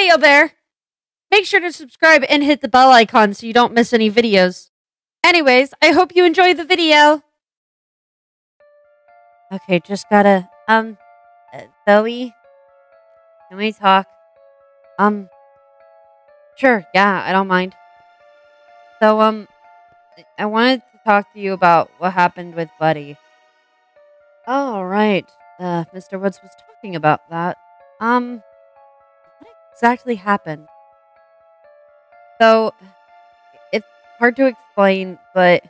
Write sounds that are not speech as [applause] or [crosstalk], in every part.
Hey, there. Make sure to subscribe and hit the bell icon so you don't miss any videos. Anyways, I hope you enjoy the video. Okay, just gotta, um, uh, Zoe, can we talk? Um, sure, yeah, I don't mind. So, um, I wanted to talk to you about what happened with Buddy. Oh, right. Uh, Mr. Woods was talking about that. Um, what exactly happened? So, it's hard to explain, but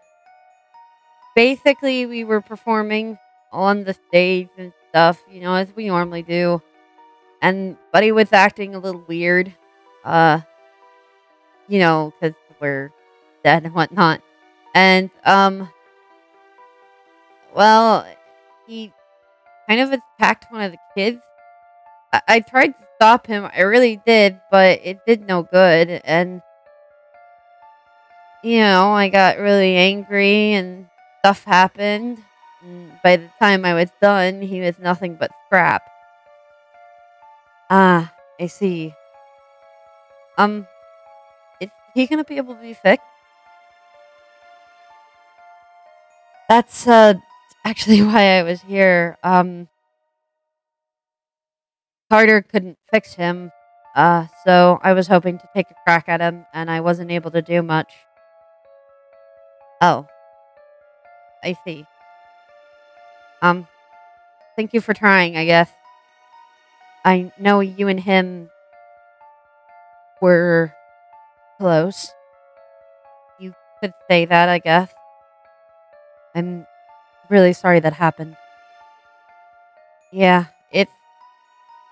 basically, we were performing on the stage and stuff, you know, as we normally do. And Buddy was acting a little weird, uh, you know, because we're dead and whatnot. And, um, well, he kind of attacked one of the kids. I, tried to stop him, I really did, but it did no good. And, you know, I got really angry and stuff happened. And by the time I was done, he was nothing but scrap. Ah, I see. Um, is he gonna be able to be fixed? That's uh actually [laughs] why I was here. Um, Carter couldn't fix him, uh, so I was hoping to take a crack at him, and I wasn't able to do much. Oh, I see. Um, thank you for trying, I guess. I know you and him were close. You could say that, I guess. I'm really sorry that happened. Yeah, it's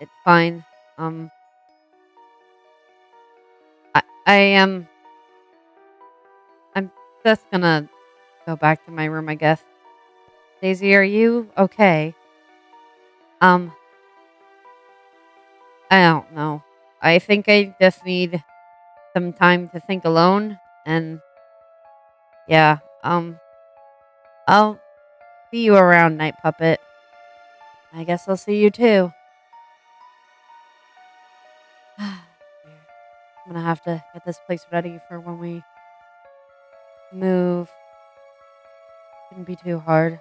it's fine. Um I I am I'm just gonna go back to my room, I guess. Daisy, are you okay? Um, I don't know. I think I just need some time to think alone, and yeah, um, I'll see you around, Night Puppet. I guess I'll see you too. Gonna have to get this place ready for when we move. Shouldn't be too hard.